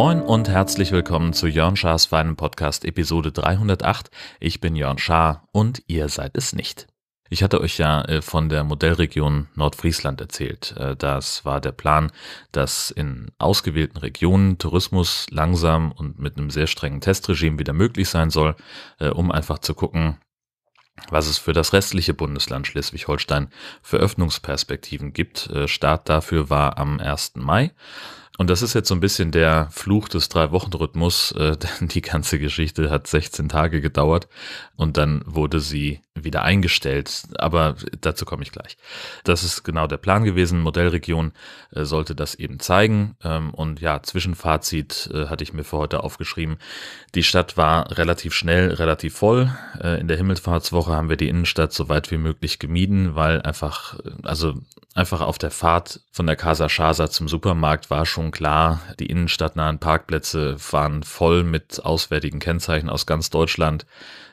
Moin und herzlich willkommen zu Jörn Schars feinen Podcast Episode 308. Ich bin Jörn Schaar und ihr seid es nicht. Ich hatte euch ja äh, von der Modellregion Nordfriesland erzählt. Äh, das war der Plan, dass in ausgewählten Regionen Tourismus langsam und mit einem sehr strengen Testregime wieder möglich sein soll, äh, um einfach zu gucken, was es für das restliche Bundesland Schleswig-Holstein für Öffnungsperspektiven gibt. Start dafür war am 1. Mai. Und das ist jetzt so ein bisschen der Fluch des Drei-Wochen-Rhythmus, äh, denn die ganze Geschichte hat 16 Tage gedauert und dann wurde sie wieder eingestellt. Aber dazu komme ich gleich. Das ist genau der Plan gewesen. Modellregion äh, sollte das eben zeigen. Ähm, und ja, Zwischenfazit äh, hatte ich mir für heute aufgeschrieben. Die Stadt war relativ schnell, relativ voll. Äh, in der Himmelfahrtswoche haben wir die Innenstadt so weit wie möglich gemieden, weil einfach, also einfach auf der Fahrt von der Casa Chasa zum Supermarkt war schon klar, die innenstadtnahen Parkplätze waren voll mit auswärtigen Kennzeichen aus ganz Deutschland.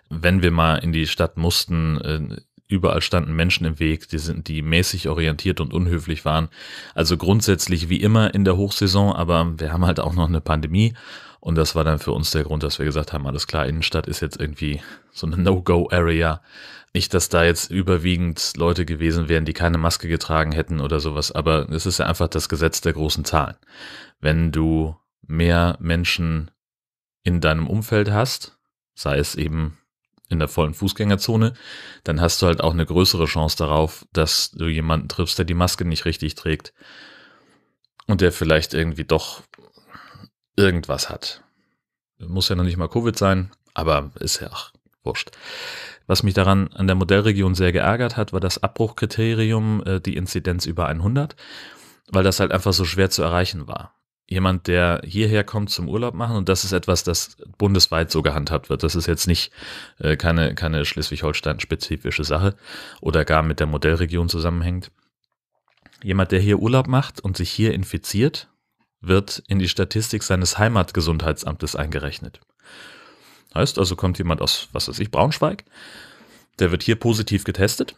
Wenn wir mal in die Stadt mussten, äh, überall standen Menschen im Weg, die sind, die mäßig orientiert und unhöflich waren. Also grundsätzlich wie immer in der Hochsaison, aber wir haben halt auch noch eine Pandemie und das war dann für uns der Grund, dass wir gesagt haben, alles klar, Innenstadt ist jetzt irgendwie so eine No-Go-Area. Nicht, dass da jetzt überwiegend Leute gewesen wären, die keine Maske getragen hätten oder sowas, aber es ist ja einfach das Gesetz der großen Zahlen. Wenn du mehr Menschen in deinem Umfeld hast, sei es eben in der vollen Fußgängerzone, dann hast du halt auch eine größere Chance darauf, dass du jemanden triffst, der die Maske nicht richtig trägt und der vielleicht irgendwie doch irgendwas hat. Muss ja noch nicht mal Covid sein, aber ist ja auch wurscht. Was mich daran an der Modellregion sehr geärgert hat, war das Abbruchkriterium, äh, die Inzidenz über 100, weil das halt einfach so schwer zu erreichen war. Jemand, der hierher kommt zum Urlaub machen, und das ist etwas, das bundesweit so gehandhabt wird. Das ist jetzt nicht äh, keine, keine Schleswig-Holstein-spezifische Sache oder gar mit der Modellregion zusammenhängt. Jemand, der hier Urlaub macht und sich hier infiziert, wird in die Statistik seines Heimatgesundheitsamtes eingerechnet. Heißt also, kommt jemand aus, was weiß ich, Braunschweig, der wird hier positiv getestet.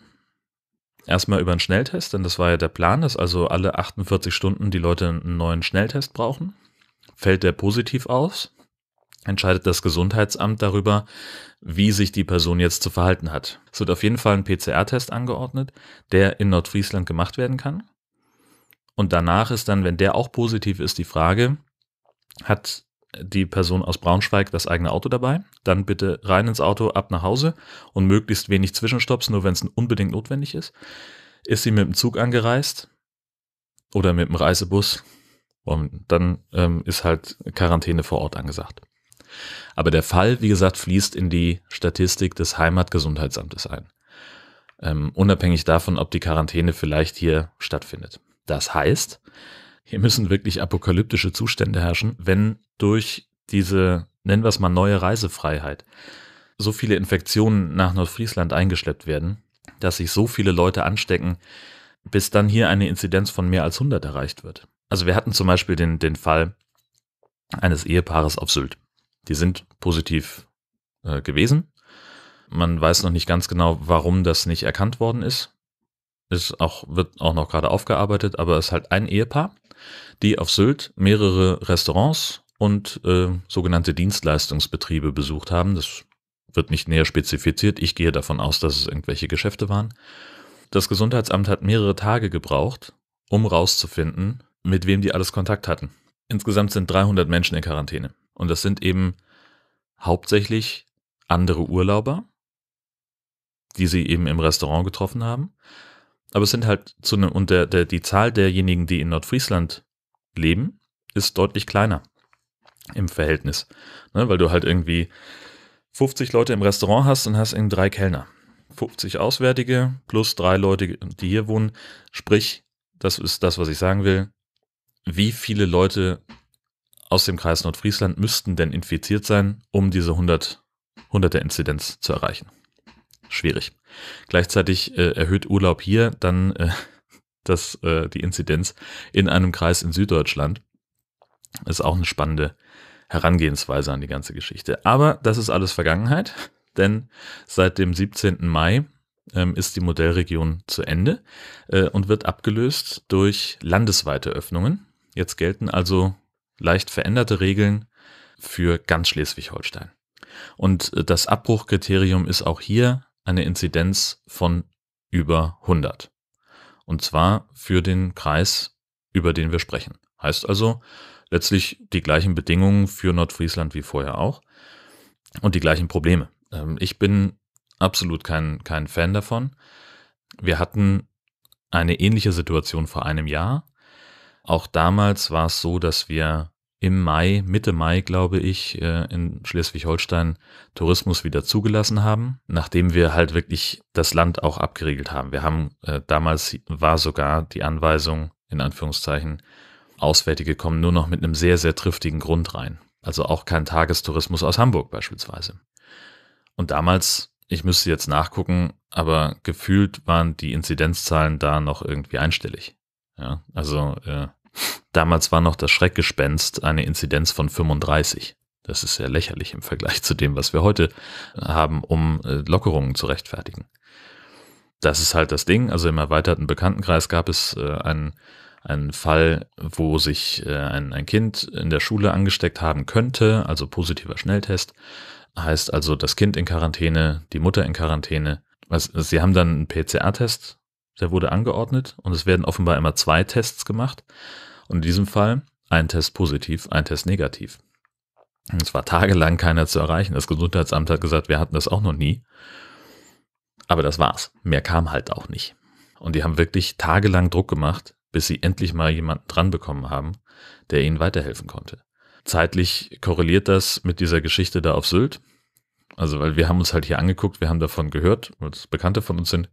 Erstmal über einen Schnelltest, denn das war ja der Plan, dass also alle 48 Stunden die Leute einen neuen Schnelltest brauchen. Fällt der positiv aus, entscheidet das Gesundheitsamt darüber, wie sich die Person jetzt zu verhalten hat. Es wird auf jeden Fall ein PCR-Test angeordnet, der in Nordfriesland gemacht werden kann. Und danach ist dann, wenn der auch positiv ist, die Frage, hat die Person aus Braunschweig das eigene Auto dabei? Dann bitte rein ins Auto, ab nach Hause und möglichst wenig Zwischenstopps, nur wenn es unbedingt notwendig ist. Ist sie mit dem Zug angereist oder mit dem Reisebus? Und dann ähm, ist halt Quarantäne vor Ort angesagt. Aber der Fall, wie gesagt, fließt in die Statistik des Heimatgesundheitsamtes ein. Ähm, unabhängig davon, ob die Quarantäne vielleicht hier stattfindet. Das heißt, hier müssen wirklich apokalyptische Zustände herrschen, wenn durch diese, nennen wir es mal, neue Reisefreiheit so viele Infektionen nach Nordfriesland eingeschleppt werden, dass sich so viele Leute anstecken, bis dann hier eine Inzidenz von mehr als 100 erreicht wird. Also wir hatten zum Beispiel den, den Fall eines Ehepaares auf Sylt. Die sind positiv äh, gewesen. Man weiß noch nicht ganz genau, warum das nicht erkannt worden ist ist auch, wird auch noch gerade aufgearbeitet, aber es ist halt ein Ehepaar, die auf Sylt mehrere Restaurants und äh, sogenannte Dienstleistungsbetriebe besucht haben. Das wird nicht näher spezifiziert. Ich gehe davon aus, dass es irgendwelche Geschäfte waren. Das Gesundheitsamt hat mehrere Tage gebraucht, um rauszufinden, mit wem die alles Kontakt hatten. Insgesamt sind 300 Menschen in Quarantäne. Und das sind eben hauptsächlich andere Urlauber, die sie eben im Restaurant getroffen haben aber es sind halt zu einem, und der, der, die Zahl derjenigen, die in Nordfriesland leben, ist deutlich kleiner im Verhältnis. Ne, weil du halt irgendwie 50 Leute im Restaurant hast und hast irgendwie drei Kellner. 50 Auswärtige plus drei Leute, die hier wohnen. Sprich, das ist das, was ich sagen will. Wie viele Leute aus dem Kreis Nordfriesland müssten denn infiziert sein, um diese 100, 100er Inzidenz zu erreichen? Schwierig. Gleichzeitig äh, erhöht Urlaub hier dann äh, das, äh, die Inzidenz in einem Kreis in Süddeutschland. Ist auch eine spannende Herangehensweise an die ganze Geschichte. Aber das ist alles Vergangenheit. denn seit dem 17. Mai ähm, ist die Modellregion zu Ende äh, und wird abgelöst durch landesweite Öffnungen. Jetzt gelten also leicht veränderte Regeln für ganz Schleswig-Holstein. Und äh, das Abbruchkriterium ist auch hier eine Inzidenz von über 100. Und zwar für den Kreis, über den wir sprechen. Heißt also letztlich die gleichen Bedingungen für Nordfriesland wie vorher auch und die gleichen Probleme. Ähm, ich bin absolut kein, kein Fan davon. Wir hatten eine ähnliche Situation vor einem Jahr. Auch damals war es so, dass wir im Mai, Mitte Mai, glaube ich, äh, in Schleswig-Holstein Tourismus wieder zugelassen haben, nachdem wir halt wirklich das Land auch abgeriegelt haben. Wir haben, äh, damals war sogar die Anweisung, in Anführungszeichen, Auswärtige kommen nur noch mit einem sehr, sehr triftigen Grund rein. Also auch kein Tagestourismus aus Hamburg beispielsweise. Und damals, ich müsste jetzt nachgucken, aber gefühlt waren die Inzidenzzahlen da noch irgendwie einstellig. Ja, also äh, damals war noch das Schreckgespenst eine Inzidenz von 35. Das ist sehr lächerlich im Vergleich zu dem, was wir heute haben, um äh, Lockerungen zu rechtfertigen. Das ist halt das Ding. Also im erweiterten Bekanntenkreis gab es äh, einen ein Fall, wo sich äh, ein, ein Kind in der Schule angesteckt haben könnte, also positiver Schnelltest. Heißt also das Kind in Quarantäne, die Mutter in Quarantäne. Also, sie haben dann einen PCR-Test, der wurde angeordnet und es werden offenbar immer zwei Tests gemacht. Und in diesem Fall ein Test positiv, ein Test negativ. es war tagelang keiner zu erreichen. Das Gesundheitsamt hat gesagt, wir hatten das auch noch nie. Aber das war's. Mehr kam halt auch nicht. Und die haben wirklich tagelang Druck gemacht, bis sie endlich mal jemanden dran bekommen haben, der ihnen weiterhelfen konnte. Zeitlich korreliert das mit dieser Geschichte da auf Sylt. Also, weil wir haben uns halt hier angeguckt, wir haben davon gehört, weil es Bekannte von uns sind,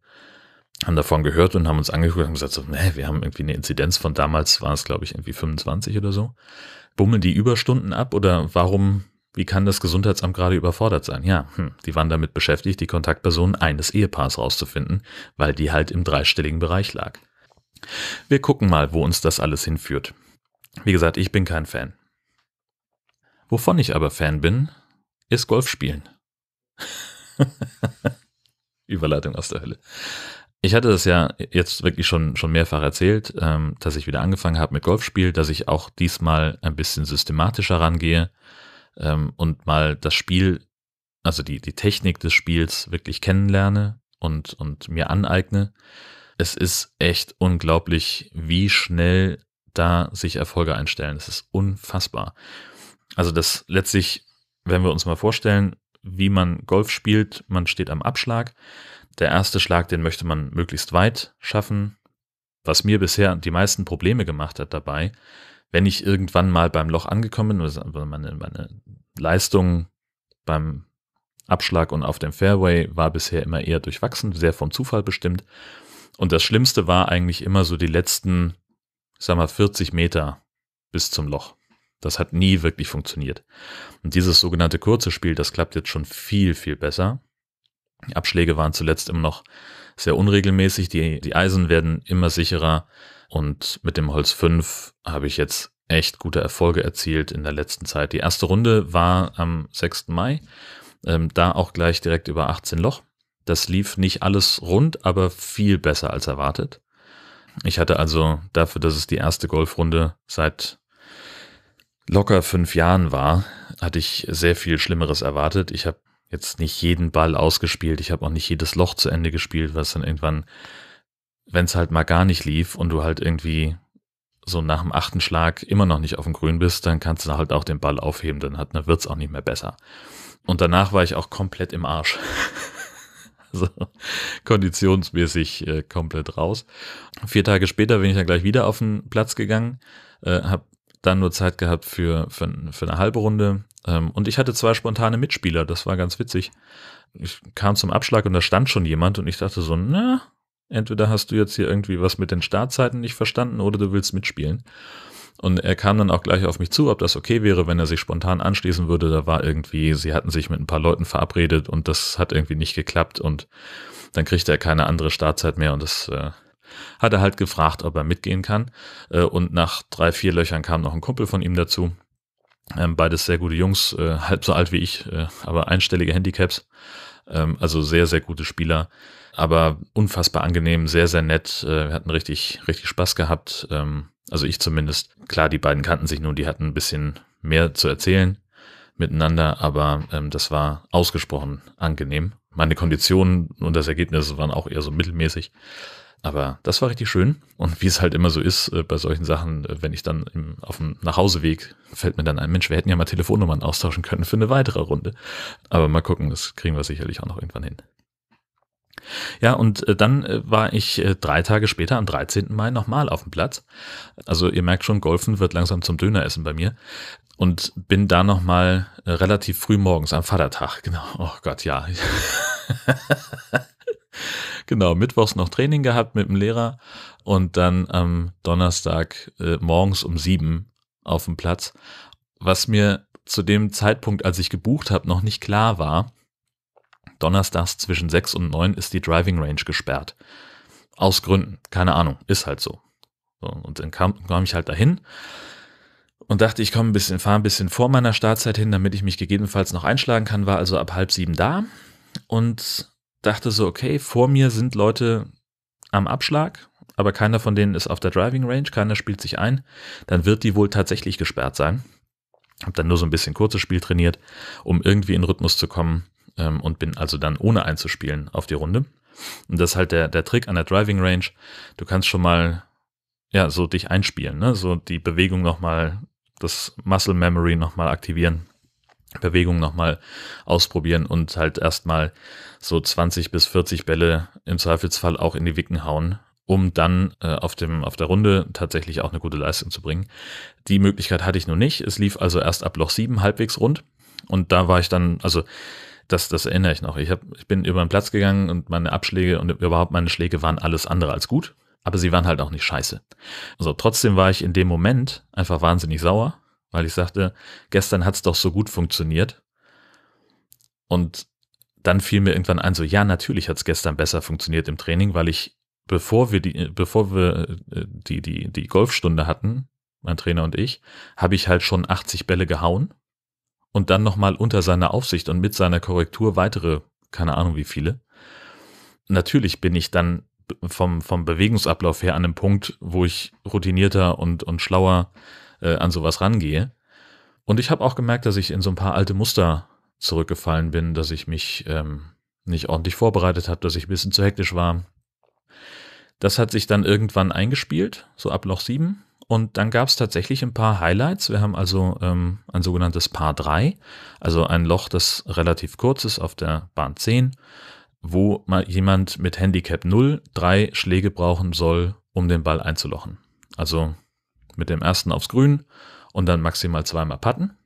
haben davon gehört und haben uns angeguckt und haben gesagt, so, nee, wir haben irgendwie eine Inzidenz von damals, war es glaube ich irgendwie 25 oder so. Bummeln die Überstunden ab oder warum, wie kann das Gesundheitsamt gerade überfordert sein? Ja, hm, die waren damit beschäftigt, die Kontaktperson eines Ehepaars rauszufinden, weil die halt im dreistelligen Bereich lag. Wir gucken mal, wo uns das alles hinführt. Wie gesagt, ich bin kein Fan. Wovon ich aber Fan bin, ist Golfspielen. Überleitung aus der Hölle. Ich hatte das ja jetzt wirklich schon, schon mehrfach erzählt, ähm, dass ich wieder angefangen habe mit Golfspiel, dass ich auch diesmal ein bisschen systematischer rangehe ähm, und mal das Spiel, also die, die Technik des Spiels wirklich kennenlerne und, und mir aneigne es ist echt unglaublich, wie schnell da sich Erfolge einstellen. Es ist unfassbar. Also das letztlich, wenn wir uns mal vorstellen, wie man Golf spielt, man steht am Abschlag. Der erste Schlag, den möchte man möglichst weit schaffen. Was mir bisher die meisten Probleme gemacht hat dabei, wenn ich irgendwann mal beim Loch angekommen bin, also meine, meine Leistung beim Abschlag und auf dem Fairway war bisher immer eher durchwachsen, sehr vom Zufall bestimmt. Und das Schlimmste war eigentlich immer so die letzten, sag mal, 40 Meter bis zum Loch. Das hat nie wirklich funktioniert. Und dieses sogenannte kurze Spiel, das klappt jetzt schon viel, viel besser. Die Abschläge waren zuletzt immer noch sehr unregelmäßig. Die, die Eisen werden immer sicherer. Und mit dem Holz 5 habe ich jetzt echt gute Erfolge erzielt in der letzten Zeit. Die erste Runde war am 6. Mai. Ähm, da auch gleich direkt über 18 Loch. Das lief nicht alles rund, aber viel besser als erwartet. Ich hatte also dafür, dass es die erste Golfrunde seit locker fünf Jahren war, hatte ich sehr viel Schlimmeres erwartet. Ich habe jetzt nicht jeden Ball ausgespielt, ich habe auch nicht jedes Loch zu Ende gespielt, was dann irgendwann, wenn es halt mal gar nicht lief und du halt irgendwie so nach dem achten Schlag immer noch nicht auf dem Grün bist, dann kannst du halt auch den Ball aufheben, dann, hat, dann wird's auch nicht mehr besser. Und danach war ich auch komplett im Arsch. Also konditionsmäßig äh, komplett raus. Vier Tage später bin ich dann gleich wieder auf den Platz gegangen, äh, habe dann nur Zeit gehabt für, für, für eine halbe Runde. Ähm, und ich hatte zwei spontane Mitspieler, das war ganz witzig. Ich kam zum Abschlag und da stand schon jemand und ich dachte so, na, entweder hast du jetzt hier irgendwie was mit den Startzeiten nicht verstanden oder du willst mitspielen. Und er kam dann auch gleich auf mich zu, ob das okay wäre, wenn er sich spontan anschließen würde. Da war irgendwie, sie hatten sich mit ein paar Leuten verabredet und das hat irgendwie nicht geklappt und dann kriegte er keine andere Startzeit mehr und das äh, hat er halt gefragt, ob er mitgehen kann. Äh, und nach drei, vier Löchern kam noch ein Kumpel von ihm dazu. Ähm, beides sehr gute Jungs, äh, halb so alt wie ich, äh, aber einstellige Handicaps. Ähm, also sehr, sehr gute Spieler. Aber unfassbar angenehm, sehr, sehr nett. Wir hatten richtig, richtig Spaß gehabt. Ähm, also ich zumindest. Klar, die beiden kannten sich nun, die hatten ein bisschen mehr zu erzählen miteinander, aber ähm, das war ausgesprochen angenehm. Meine Konditionen und das Ergebnis waren auch eher so mittelmäßig. Aber das war richtig schön. Und wie es halt immer so ist äh, bei solchen Sachen, äh, wenn ich dann im, auf dem Nachhauseweg fällt mir dann ein, Mensch, wir hätten ja mal Telefonnummern austauschen können für eine weitere Runde. Aber mal gucken, das kriegen wir sicherlich auch noch irgendwann hin. Ja, und äh, dann äh, war ich äh, drei Tage später, am 13. Mai, nochmal auf dem Platz. Also ihr merkt schon, Golfen wird langsam zum Döneressen bei mir. Und bin da nochmal äh, relativ früh morgens am Vatertag. Genau, oh Gott, ja. genau, mittwochs noch Training gehabt mit dem Lehrer und dann am Donnerstag äh, morgens um sieben auf dem Platz. Was mir zu dem Zeitpunkt, als ich gebucht habe, noch nicht klar war, donnerstags zwischen sechs und neun ist die Driving Range gesperrt. Aus Gründen, keine Ahnung, ist halt so. so und dann kam, kam ich halt dahin und dachte, ich komme ein bisschen, fahre ein bisschen vor meiner Startzeit hin, damit ich mich gegebenenfalls noch einschlagen kann, war also ab halb sieben da und dachte so, okay, vor mir sind Leute am Abschlag, aber keiner von denen ist auf der Driving Range, keiner spielt sich ein, dann wird die wohl tatsächlich gesperrt sein. Hab dann nur so ein bisschen kurzes Spiel trainiert, um irgendwie in Rhythmus zu kommen ähm, und bin also dann ohne einzuspielen auf die Runde. Und das ist halt der, der Trick an der Driving Range. Du kannst schon mal ja so dich einspielen, ne? so die Bewegung nochmal, das Muscle Memory nochmal aktivieren Bewegung nochmal ausprobieren und halt erstmal so 20 bis 40 Bälle im Zweifelsfall auch in die Wicken hauen, um dann äh, auf, dem, auf der Runde tatsächlich auch eine gute Leistung zu bringen. Die Möglichkeit hatte ich noch nicht. Es lief also erst ab Loch 7 halbwegs rund und da war ich dann, also das, das erinnere ich noch. Ich, hab, ich bin über den Platz gegangen und meine Abschläge und überhaupt meine Schläge waren alles andere als gut, aber sie waren halt auch nicht scheiße. Also trotzdem war ich in dem Moment einfach wahnsinnig sauer weil ich sagte, gestern hat es doch so gut funktioniert. Und dann fiel mir irgendwann ein, so ja, natürlich hat es gestern besser funktioniert im Training, weil ich, bevor wir die, bevor wir äh, die, die, die Golfstunde hatten, mein Trainer und ich, habe ich halt schon 80 Bälle gehauen und dann nochmal unter seiner Aufsicht und mit seiner Korrektur weitere, keine Ahnung wie viele. Natürlich bin ich dann vom, vom Bewegungsablauf her an einem Punkt, wo ich routinierter und, und schlauer äh, an sowas rangehe. Und ich habe auch gemerkt, dass ich in so ein paar alte Muster zurückgefallen bin, dass ich mich ähm, nicht ordentlich vorbereitet habe, dass ich ein bisschen zu hektisch war. Das hat sich dann irgendwann eingespielt, so ab Loch 7. Und dann gab es tatsächlich ein paar Highlights. Wir haben also ähm, ein sogenanntes Paar 3, also ein Loch, das relativ kurz ist auf der Bahn 10, wo mal jemand mit Handicap 0 drei Schläge brauchen soll, um den Ball einzulochen. Also mit dem ersten aufs Grün und dann maximal zweimal putten.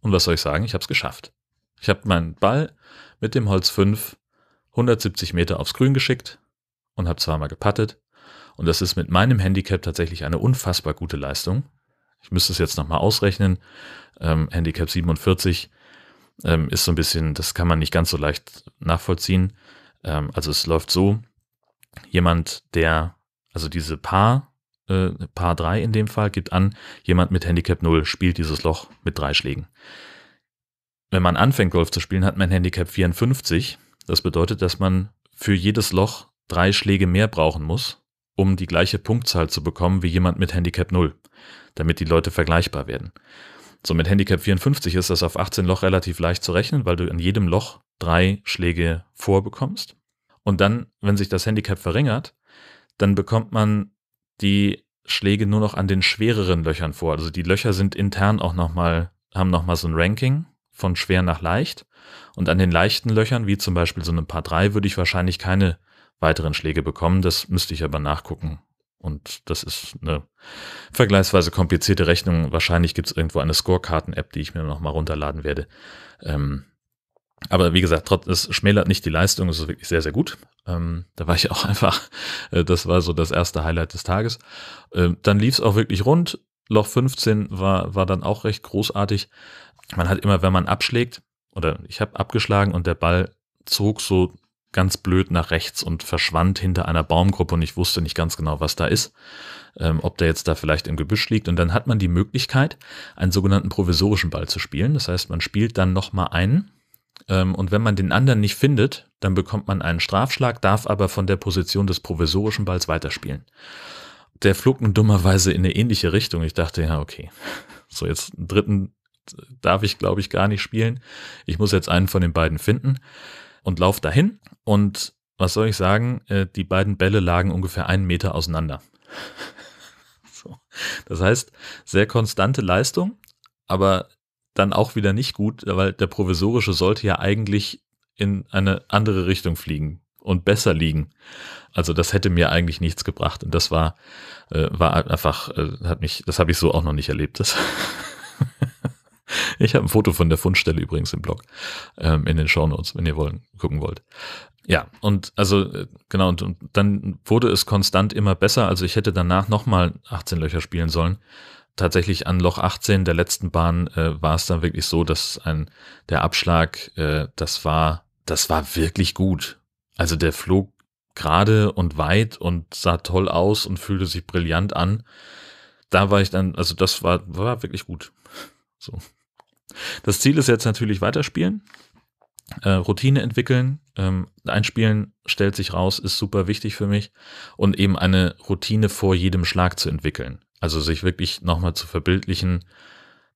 Und was soll ich sagen? Ich habe es geschafft. Ich habe meinen Ball mit dem Holz 5 170 Meter aufs Grün geschickt und habe zweimal gepattet. Und das ist mit meinem Handicap tatsächlich eine unfassbar gute Leistung. Ich müsste es jetzt nochmal ausrechnen. Ähm, Handicap 47 ähm, ist so ein bisschen, das kann man nicht ganz so leicht nachvollziehen. Ähm, also es läuft so, jemand, der, also diese Paar äh, Paar 3 in dem Fall, gibt an, jemand mit Handicap 0 spielt dieses Loch mit drei Schlägen. Wenn man anfängt, Golf zu spielen, hat man Handicap 54. Das bedeutet, dass man für jedes Loch drei Schläge mehr brauchen muss, um die gleiche Punktzahl zu bekommen wie jemand mit Handicap 0, damit die Leute vergleichbar werden. So mit Handicap 54 ist das auf 18 Loch relativ leicht zu rechnen, weil du an jedem Loch drei Schläge vorbekommst. Und dann, wenn sich das Handicap verringert, dann bekommt man die Schläge nur noch an den schwereren Löchern vor. Also die Löcher sind intern auch nochmal, haben nochmal so ein Ranking von schwer nach leicht. Und an den leichten Löchern, wie zum Beispiel so ein Paar 3, würde ich wahrscheinlich keine weiteren Schläge bekommen. Das müsste ich aber nachgucken. Und das ist eine vergleichsweise komplizierte Rechnung. Wahrscheinlich gibt es irgendwo eine Scorekarten-App, die ich mir nochmal runterladen werde. Ähm, aber wie gesagt, trotz, es schmälert nicht die Leistung, es ist wirklich sehr, sehr gut. Ähm, da war ich auch einfach, äh, das war so das erste Highlight des Tages. Ähm, dann lief es auch wirklich rund. Loch 15 war, war dann auch recht großartig. Man hat immer, wenn man abschlägt, oder ich habe abgeschlagen und der Ball zog so ganz blöd nach rechts und verschwand hinter einer Baumgruppe und ich wusste nicht ganz genau, was da ist, ähm, ob der jetzt da vielleicht im Gebüsch liegt. Und dann hat man die Möglichkeit, einen sogenannten provisorischen Ball zu spielen. Das heißt, man spielt dann nochmal einen und wenn man den anderen nicht findet, dann bekommt man einen Strafschlag, darf aber von der Position des provisorischen Balls weiterspielen. Der flog nun dummerweise in eine ähnliche Richtung. Ich dachte, ja, okay, so jetzt einen dritten darf ich, glaube ich, gar nicht spielen. Ich muss jetzt einen von den beiden finden und lauf dahin. Und was soll ich sagen? Äh, die beiden Bälle lagen ungefähr einen Meter auseinander. so. Das heißt, sehr konstante Leistung, aber dann auch wieder nicht gut, weil der provisorische sollte ja eigentlich in eine andere Richtung fliegen und besser liegen. Also das hätte mir eigentlich nichts gebracht und das war äh, war einfach äh, hat mich das habe ich so auch noch nicht erlebt. Das ich habe ein Foto von der Fundstelle übrigens im Blog ähm, in den Shownotes, wenn ihr wollen gucken wollt. Ja, und also äh, genau, und, und dann wurde es konstant immer besser. Also ich hätte danach nochmal 18 Löcher spielen sollen tatsächlich an Loch 18 der letzten Bahn äh, war es dann wirklich so, dass ein der Abschlag, äh, das war, das war wirklich gut. Also der flog gerade und weit und sah toll aus und fühlte sich brillant an. Da war ich dann, also das war, war wirklich gut. So. Das Ziel ist jetzt natürlich weiterspielen, äh, Routine entwickeln. Ähm, einspielen stellt sich raus, ist super wichtig für mich und eben eine Routine vor jedem Schlag zu entwickeln. Also sich wirklich nochmal zu verbildlichen,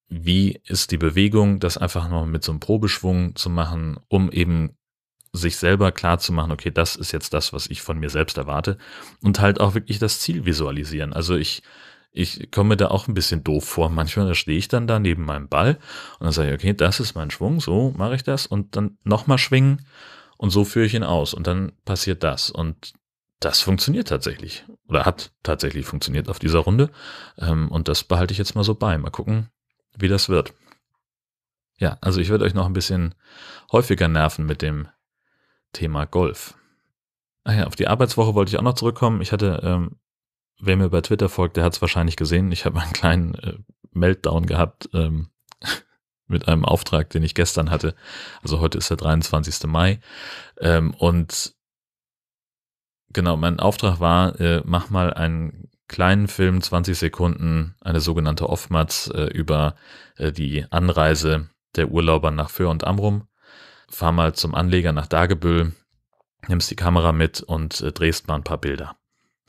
wie ist die Bewegung, das einfach noch mit so einem Probeschwung zu machen, um eben sich selber klar zu machen, okay, das ist jetzt das, was ich von mir selbst erwarte und halt auch wirklich das Ziel visualisieren. Also ich, ich komme da auch ein bisschen doof vor. Manchmal stehe ich dann da neben meinem Ball und dann sage ich, okay, das ist mein Schwung, so mache ich das und dann nochmal schwingen und so führe ich ihn aus und dann passiert das und das funktioniert tatsächlich oder hat tatsächlich funktioniert auf dieser Runde. Ähm, und das behalte ich jetzt mal so bei. Mal gucken, wie das wird. Ja, also ich werde euch noch ein bisschen häufiger nerven mit dem Thema Golf. Ah ja, auf die Arbeitswoche wollte ich auch noch zurückkommen. Ich hatte, ähm, wer mir bei Twitter folgt, der hat es wahrscheinlich gesehen. Ich habe einen kleinen äh, Meltdown gehabt ähm, mit einem Auftrag, den ich gestern hatte. Also heute ist der 23. Mai. Ähm, und Genau, mein Auftrag war, äh, mach mal einen kleinen Film, 20 Sekunden, eine sogenannte Off-Mats äh, über äh, die Anreise der Urlauber nach Föhr und Amrum. Fahr mal zum Anleger nach Dagebüll, nimmst die Kamera mit und äh, drehst mal ein paar Bilder.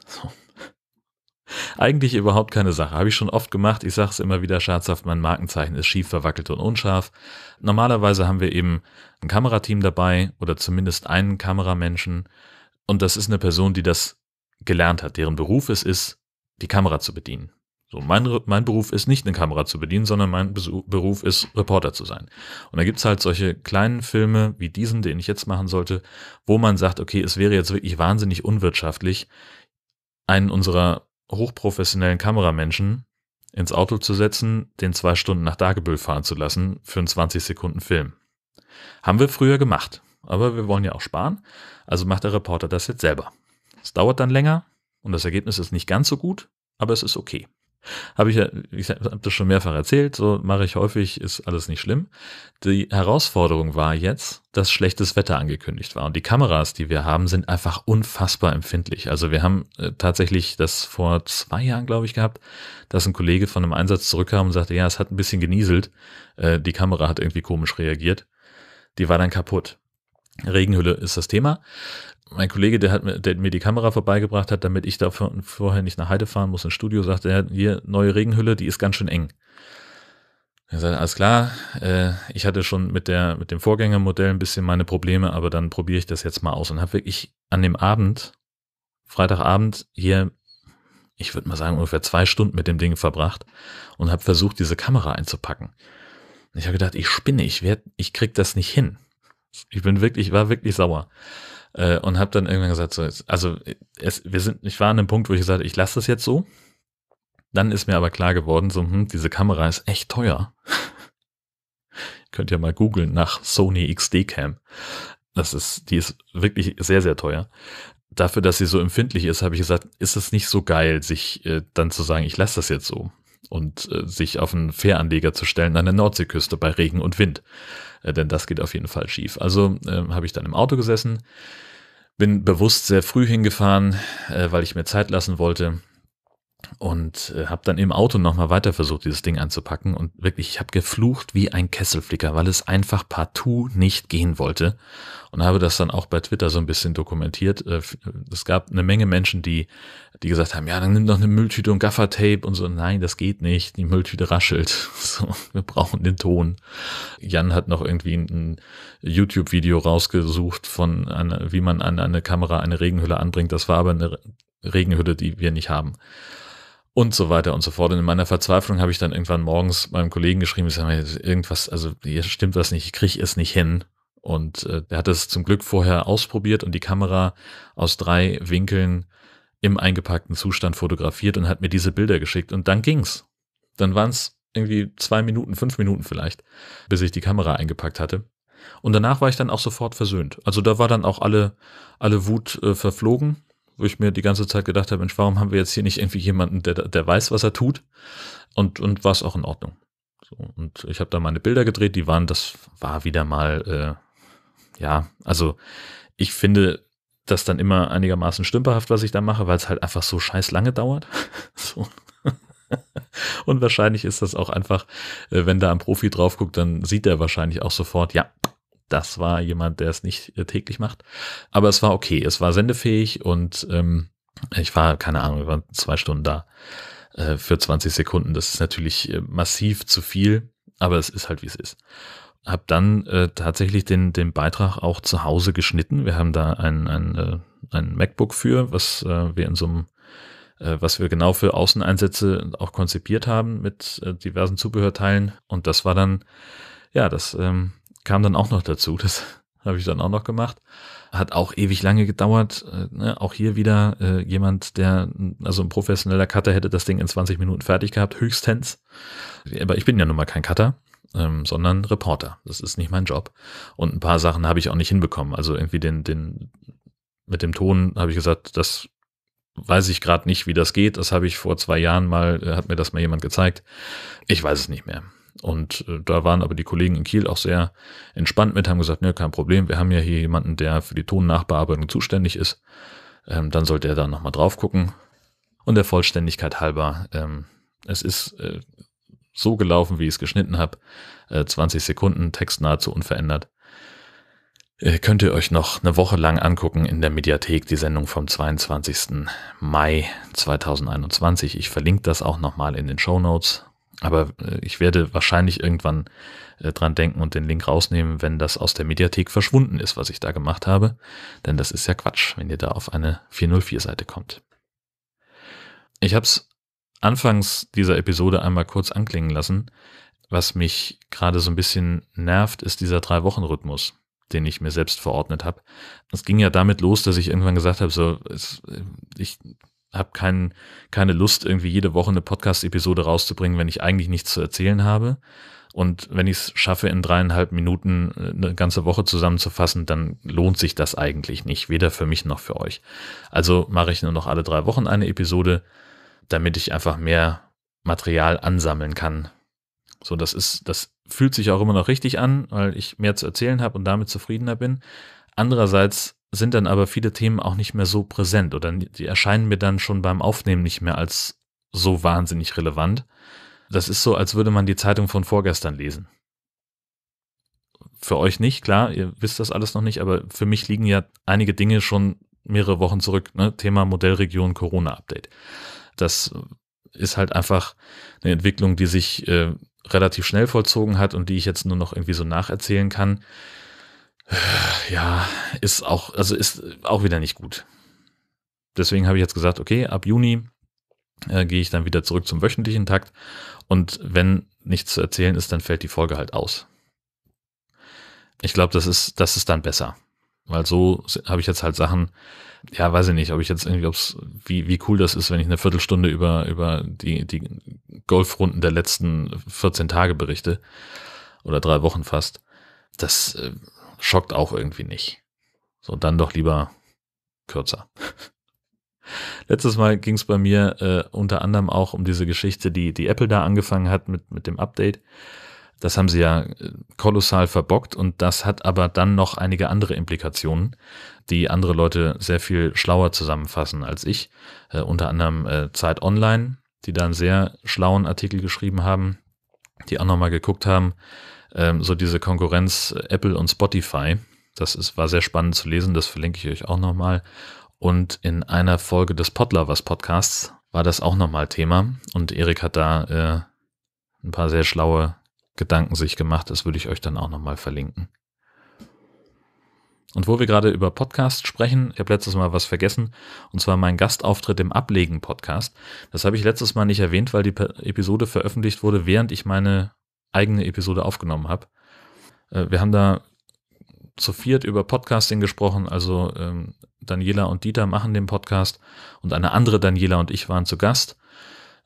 So. Eigentlich überhaupt keine Sache. Habe ich schon oft gemacht. Ich sage es immer wieder scherzhaft, mein Markenzeichen ist schief, verwackelt und unscharf. Normalerweise haben wir eben ein Kamerateam dabei oder zumindest einen Kameramenschen, und das ist eine Person, die das gelernt hat, deren Beruf es ist, die Kamera zu bedienen. So, mein, mein Beruf ist nicht eine Kamera zu bedienen, sondern mein Beruf ist, Reporter zu sein. Und da gibt's halt solche kleinen Filme wie diesen, den ich jetzt machen sollte, wo man sagt, okay, es wäre jetzt wirklich wahnsinnig unwirtschaftlich, einen unserer hochprofessionellen Kameramenschen ins Auto zu setzen, den zwei Stunden nach Dagebüll fahren zu lassen für einen 20 Sekunden Film. Haben wir früher gemacht. Aber wir wollen ja auch sparen. Also macht der Reporter das jetzt selber. Es dauert dann länger und das Ergebnis ist nicht ganz so gut, aber es ist okay. Habe ich ja, ich habe das schon mehrfach erzählt, so mache ich häufig, ist alles nicht schlimm. Die Herausforderung war jetzt, dass schlechtes Wetter angekündigt war. Und die Kameras, die wir haben, sind einfach unfassbar empfindlich. Also wir haben äh, tatsächlich das vor zwei Jahren, glaube ich, gehabt, dass ein Kollege von einem Einsatz zurückkam und sagte, ja, es hat ein bisschen genieselt. Äh, die Kamera hat irgendwie komisch reagiert. Die war dann kaputt. Regenhülle ist das Thema. Mein Kollege, der, hat mir, der mir die Kamera vorbeigebracht hat, damit ich da vorher nicht nach Heide fahren muss ins Studio, sagte er, hier, neue Regenhülle, die ist ganz schön eng. Er sagte, alles klar, äh, ich hatte schon mit, der, mit dem Vorgängermodell ein bisschen meine Probleme, aber dann probiere ich das jetzt mal aus und habe wirklich an dem Abend, Freitagabend, hier, ich würde mal sagen, ungefähr zwei Stunden mit dem Ding verbracht und habe versucht, diese Kamera einzupacken. Ich habe gedacht, ich spinne, ich werd, ich krieg das nicht hin. Ich bin wirklich, war wirklich sauer. Äh, und habe dann irgendwann gesagt, so, also es, wir sind, ich war an einem Punkt, wo ich gesagt habe, ich lasse das jetzt so. Dann ist mir aber klar geworden, so, hm, diese Kamera ist echt teuer. Könnt ihr mal googeln nach Sony XD Cam. Das ist, die ist wirklich sehr, sehr teuer. Dafür, dass sie so empfindlich ist, habe ich gesagt, ist es nicht so geil, sich äh, dann zu sagen, ich lasse das jetzt so und äh, sich auf einen Fähranleger zu stellen an der Nordseeküste bei Regen und Wind. Äh, denn das geht auf jeden Fall schief. Also äh, habe ich dann im Auto gesessen, Bin bewusst sehr früh hingefahren, äh, weil ich mir Zeit lassen wollte und äh, habe dann im Auto nochmal weiter versucht, dieses Ding anzupacken und wirklich, ich habe geflucht wie ein Kesselflicker, weil es einfach partout nicht gehen wollte und habe das dann auch bei Twitter so ein bisschen dokumentiert. Äh, es gab eine Menge Menschen, die, die gesagt haben, ja, dann nimm doch eine Mülltüte und Gaffertape und so. Nein, das geht nicht. Die Mülltüte raschelt. So, wir brauchen den Ton. Jan hat noch irgendwie ein YouTube-Video rausgesucht von einer, wie man an eine Kamera eine Regenhülle anbringt. Das war aber eine Regenhülle, die wir nicht haben und so weiter und so fort. Und in meiner Verzweiflung habe ich dann irgendwann morgens meinem Kollegen geschrieben, ich sage, irgendwas, also hier stimmt was nicht, ich kriege es nicht hin. Und äh, der hat es zum Glück vorher ausprobiert und die Kamera aus drei Winkeln im eingepackten Zustand fotografiert und hat mir diese Bilder geschickt. Und dann ging's. Dann waren es irgendwie zwei Minuten, fünf Minuten vielleicht, bis ich die Kamera eingepackt hatte. Und danach war ich dann auch sofort versöhnt. Also da war dann auch alle, alle Wut äh, verflogen wo ich mir die ganze Zeit gedacht habe, Mensch, warum haben wir jetzt hier nicht irgendwie jemanden, der, der weiß, was er tut? Und, und war es auch in Ordnung. So, und ich habe da meine Bilder gedreht, die waren, das war wieder mal, äh, ja, also ich finde das dann immer einigermaßen stümperhaft, was ich da mache, weil es halt einfach so scheiß lange dauert. so. Und wahrscheinlich ist das auch einfach, äh, wenn da ein Profi drauf guckt, dann sieht er wahrscheinlich auch sofort, ja, das war jemand, der es nicht äh, täglich macht. Aber es war okay, es war sendefähig und ähm, ich war, keine Ahnung, wir waren zwei Stunden da äh, für 20 Sekunden. Das ist natürlich äh, massiv zu viel, aber es ist halt, wie es ist. Hab dann äh, tatsächlich den, den Beitrag auch zu Hause geschnitten. Wir haben da ein, ein, äh, ein MacBook für, was äh, wir in so einem äh, was wir genau für Außeneinsätze auch konzipiert haben mit äh, diversen Zubehörteilen. Und das war dann, ja, das ähm, kam dann auch noch dazu. Das habe ich dann auch noch gemacht. Hat auch ewig lange gedauert. Äh, ne? Auch hier wieder äh, jemand, der, also ein professioneller Cutter hätte das Ding in 20 Minuten fertig gehabt, höchstens. Aber ich bin ja nun mal kein Cutter, ähm, sondern Reporter. Das ist nicht mein Job. Und ein paar Sachen habe ich auch nicht hinbekommen. Also irgendwie den, den, mit dem Ton habe ich gesagt, das weiß ich gerade nicht, wie das geht. Das habe ich vor zwei Jahren mal, äh, hat mir das mal jemand gezeigt. Ich weiß es nicht mehr. Und äh, da waren aber die Kollegen in Kiel auch sehr entspannt mit, haben gesagt, ne, kein Problem, wir haben ja hier jemanden, der für die Tonnachbearbeitung zuständig ist. Ähm, dann sollte er da nochmal drauf gucken. Und der Vollständigkeit halber, ähm, es ist äh, so gelaufen, wie ich es geschnitten habe. Äh, 20 Sekunden, Text nahezu unverändert. Äh, könnt ihr euch noch eine Woche lang angucken in der Mediathek, die Sendung vom 22. Mai 2021. Ich verlinke das auch nochmal in den Show Notes. Aber äh, ich werde wahrscheinlich irgendwann äh, dran denken und den Link rausnehmen, wenn das aus der Mediathek verschwunden ist, was ich da gemacht habe. Denn das ist ja Quatsch, wenn ihr da auf eine 404-Seite kommt. Ich habe es anfangs dieser Episode einmal kurz anklingen lassen. Was mich gerade so ein bisschen nervt, ist dieser Drei-Wochen-Rhythmus, den ich mir selbst verordnet habe. Es ging ja damit los, dass ich irgendwann gesagt habe, so, es, ich habe kein, keine Lust, irgendwie jede Woche eine Podcast-Episode rauszubringen, wenn ich eigentlich nichts zu erzählen habe. Und wenn ich es schaffe, in dreieinhalb Minuten äh, eine ganze Woche zusammenzufassen, dann lohnt sich das eigentlich nicht, weder für mich noch für euch. Also mache ich nur noch alle drei Wochen eine Episode, damit ich einfach mehr Material ansammeln kann. So, das ist, das fühlt sich auch immer noch richtig an, weil ich mehr zu erzählen habe und damit zufriedener bin. Andererseits sind dann aber viele Themen auch nicht mehr so präsent oder die erscheinen mir dann schon beim Aufnehmen nicht mehr als so wahnsinnig relevant. Das ist so, als würde man die Zeitung von vorgestern lesen. Für euch nicht, klar, ihr wisst das alles noch nicht, aber für mich liegen ja einige Dinge schon mehrere Wochen zurück. Ne? Thema Modellregion Corona-Update. Das ist halt einfach eine Entwicklung, die sich äh, relativ schnell vollzogen hat und die ich jetzt nur noch irgendwie so nacherzählen kann ja, ist auch, also ist auch wieder nicht gut. Deswegen habe ich jetzt gesagt, okay, ab Juni äh, gehe ich dann wieder zurück zum wöchentlichen Takt und wenn nichts zu erzählen ist, dann fällt die Folge halt aus. Ich glaube, das ist, das ist dann besser. Weil so habe ich jetzt halt Sachen, ja, weiß ich nicht, ob ich jetzt irgendwie, ob's, wie, wie cool das ist, wenn ich eine Viertelstunde über, über die, die Golfrunden der letzten 14 Tage berichte. Oder drei Wochen fast. Das äh, schockt auch irgendwie nicht. So, dann doch lieber kürzer. Letztes Mal ging es bei mir äh, unter anderem auch um diese Geschichte, die, die Apple da angefangen hat mit, mit dem Update. Das haben sie ja äh, kolossal verbockt und das hat aber dann noch einige andere Implikationen, die andere Leute sehr viel schlauer zusammenfassen als ich. Äh, unter anderem äh, Zeit Online, die da einen sehr schlauen Artikel geschrieben haben, die auch nochmal geguckt haben, ähm, so diese Konkurrenz äh, Apple und Spotify. Das ist, war sehr spannend zu lesen, das verlinke ich euch auch nochmal. Und in einer Folge des Podlovers Podcasts war das auch nochmal Thema und Erik hat da äh, ein paar sehr schlaue Gedanken sich gemacht. Das würde ich euch dann auch nochmal verlinken. Und wo wir gerade über Podcast sprechen, ich habe letztes Mal was vergessen, und zwar mein Gastauftritt im Ablegen-Podcast. Das habe ich letztes Mal nicht erwähnt, weil die Episode veröffentlicht wurde, während ich meine eigene Episode aufgenommen habe. Äh, wir haben da zu viert über Podcasting gesprochen, also ähm, Daniela und Dieter machen den Podcast und eine andere Daniela und ich waren zu Gast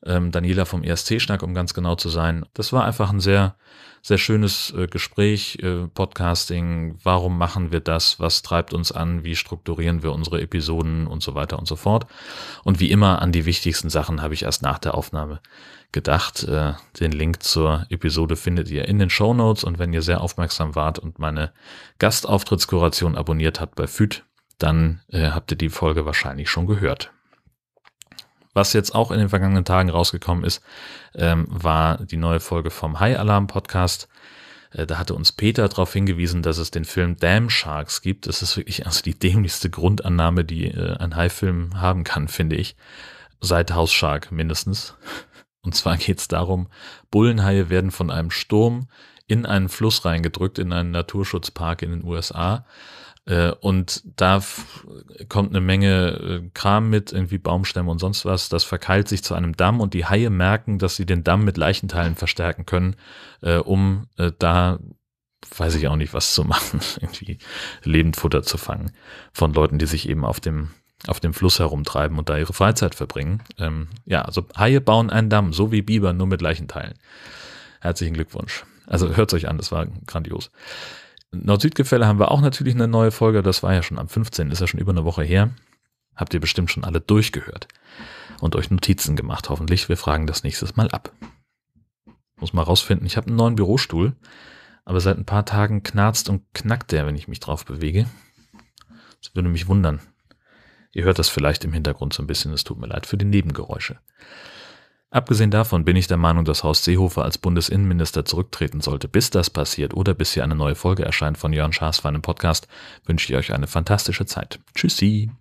ähm, Daniela vom ESC-Schnack, um ganz genau zu sein. Das war einfach ein sehr, sehr schönes äh, Gespräch, äh, Podcasting. Warum machen wir das? Was treibt uns an? Wie strukturieren wir unsere Episoden und so weiter und so fort? Und wie immer an die wichtigsten Sachen habe ich erst nach der Aufnahme gedacht. Äh, den Link zur Episode findet ihr in den Show Notes und wenn ihr sehr aufmerksam wart und meine Gastauftrittskuration abonniert habt bei FÜD, dann äh, habt ihr die Folge wahrscheinlich schon gehört. Was jetzt auch in den vergangenen Tagen rausgekommen ist, ähm, war die neue Folge vom High Alarm Podcast. Äh, da hatte uns Peter darauf hingewiesen, dass es den Film Damn Sharks gibt. Das ist wirklich also die dämlichste Grundannahme, die äh, ein Hai-Film haben kann, finde ich. Seit House Shark mindestens. Und zwar geht es darum, Bullenhaie werden von einem Sturm in einen Fluss reingedrückt, in einen Naturschutzpark in den USA. Äh, und da kommt eine Menge äh, Kram mit, irgendwie Baumstämme und sonst was. Das verkeilt sich zu einem Damm und die Haie merken, dass sie den Damm mit Leichenteilen verstärken können, äh, um da, weiß ich auch nicht, was zu machen, irgendwie Lebendfutter zu fangen von Leuten, die sich eben auf dem auf dem Fluss herumtreiben und da ihre Freizeit verbringen. Ähm, ja, also Haie bauen einen Damm, so wie Biber, nur mit Leichenteilen. Herzlichen Glückwunsch. Also hört euch an, das war grandios. Nord-Süd-Gefälle haben wir auch natürlich eine neue Folge. Das war ja schon am 15. Ist ja schon über eine Woche her. Habt ihr bestimmt schon alle durchgehört und euch Notizen gemacht, hoffentlich. Wir fragen das nächstes Mal ab. Muss mal rausfinden. Ich habe einen neuen Bürostuhl, aber seit ein paar Tagen knarzt und knackt der, wenn ich mich drauf bewege. Das würde mich wundern. Ihr hört das vielleicht im Hintergrund so ein bisschen. Es tut mir leid für die Nebengeräusche. Abgesehen davon bin ich der Meinung, dass Horst Seehofer als Bundesinnenminister zurücktreten sollte. Bis das passiert oder bis hier eine neue Folge erscheint von Jörn Schaas für einen Podcast, wünsche ich euch eine fantastische Zeit. Tschüssi!